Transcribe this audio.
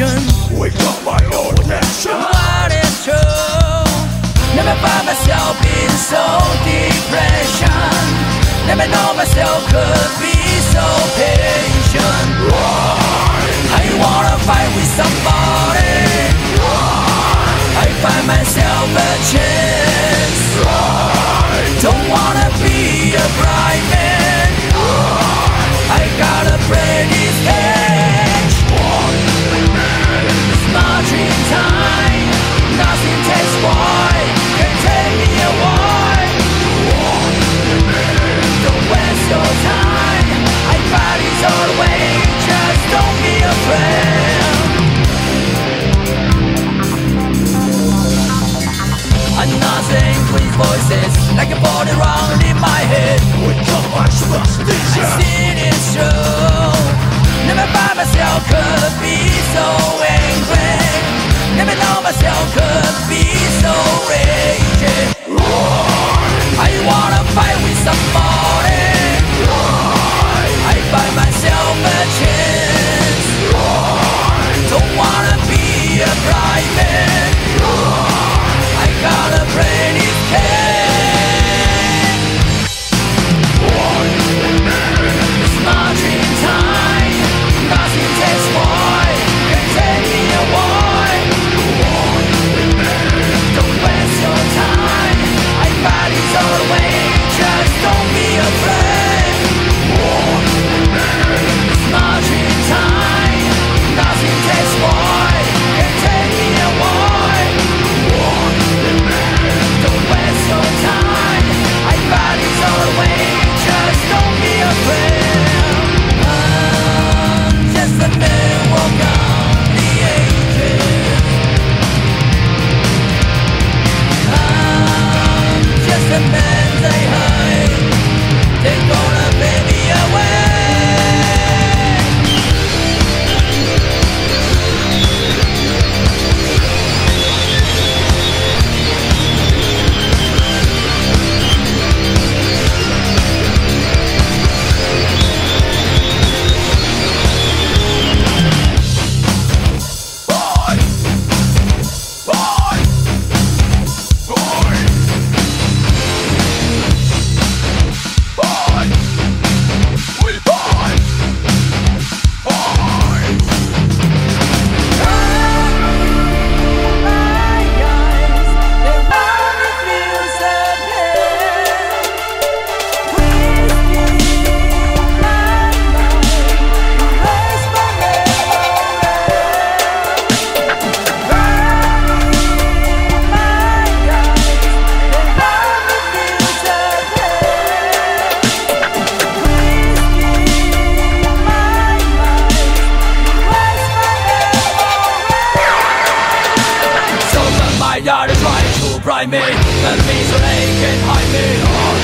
nation. We got my own nation. What is true? Never found myself in so depression. Never know myself could be so patient. Right. I wanna fight with somebody. Why? I find myself a chance. voices like a body round. They are trying to bribe me The misery can hide me.